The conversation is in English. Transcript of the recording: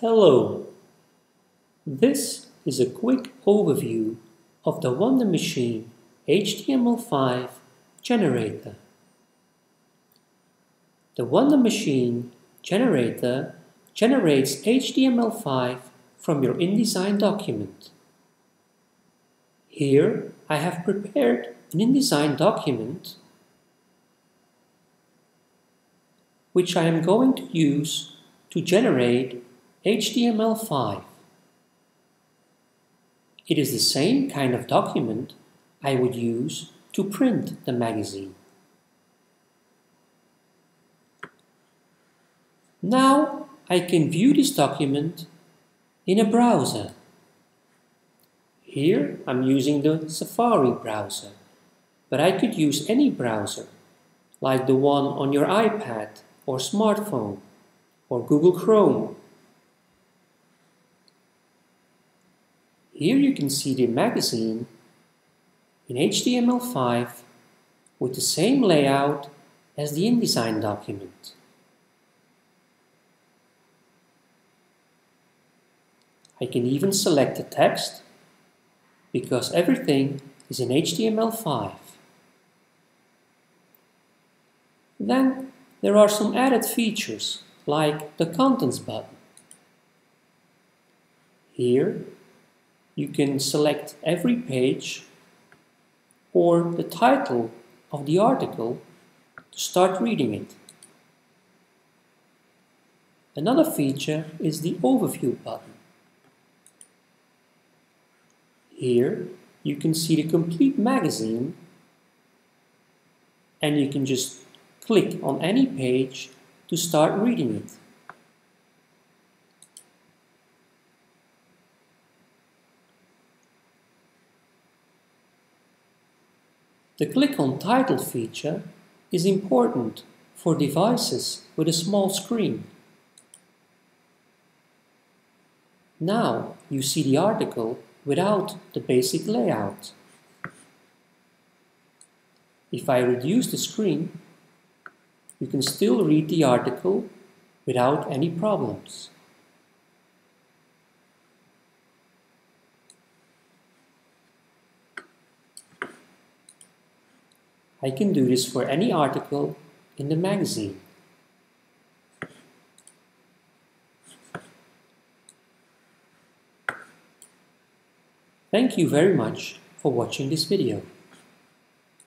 Hello! This is a quick overview of the Wonder Machine HTML5 generator. The Wonder Machine generator generates HTML5 from your InDesign document. Here I have prepared an InDesign document which I am going to use to generate HTML5. It is the same kind of document I would use to print the magazine. Now I can view this document in a browser. Here I'm using the Safari browser, but I could use any browser, like the one on your iPad or smartphone, or Google Chrome. Here you can see the magazine in HTML5 with the same layout as the InDesign document. I can even select the text because everything is in HTML5. Then there are some added features like the contents button. Here you can select every page or the title of the article to start reading it. Another feature is the overview button. Here you can see the complete magazine and you can just click on any page to start reading it. The click on title feature is important for devices with a small screen. Now you see the article without the basic layout. If I reduce the screen, you can still read the article without any problems. I can do this for any article in the magazine. Thank you very much for watching this video.